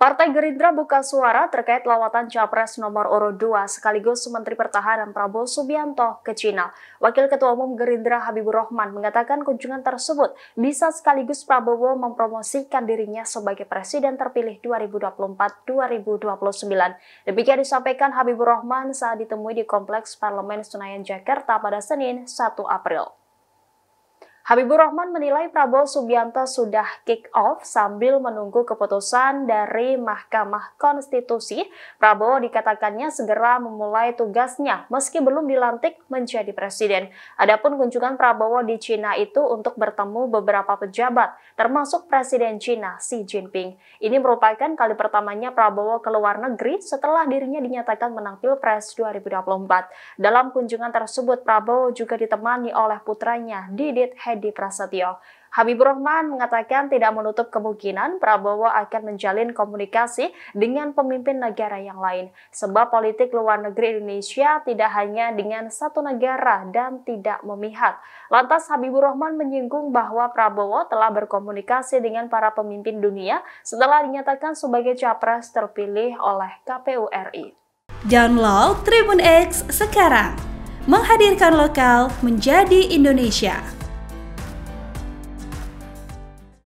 Partai Gerindra buka suara terkait lawatan Capres nomor urut 2 sekaligus Menteri Pertahanan Prabowo Subianto ke Cina. Wakil Ketua Umum Gerindra Habibur Rahman mengatakan kunjungan tersebut bisa sekaligus Prabowo mempromosikan dirinya sebagai Presiden terpilih 2024-2029. Demikian disampaikan Habibur Rahman saat ditemui di Kompleks Parlemen Senayan Jakarta pada Senin 1 April. Habibur Rahman menilai Prabowo Subianto sudah kick off sambil menunggu keputusan dari Mahkamah Konstitusi. Prabowo dikatakannya segera memulai tugasnya meski belum dilantik menjadi presiden. Adapun kunjungan Prabowo di Cina itu untuk bertemu beberapa pejabat, termasuk Presiden Cina Xi Jinping. Ini merupakan kali pertamanya Prabowo ke luar negeri setelah dirinya dinyatakan menang Pilpres 2024. Dalam kunjungan tersebut, Prabowo juga ditemani oleh putranya Didit Hedi Edi Prasetyo. Habibur Rahman mengatakan tidak menutup kemungkinan Prabowo akan menjalin komunikasi dengan pemimpin negara yang lain. Sebab politik luar negeri Indonesia tidak hanya dengan satu negara dan tidak memihak. Lantas Habibur Rahman menyinggung bahwa Prabowo telah berkomunikasi dengan para pemimpin dunia setelah dinyatakan sebagai capres terpilih oleh KPU RI. Download Tribun X sekarang. Menghadirkan lokal menjadi Indonesia.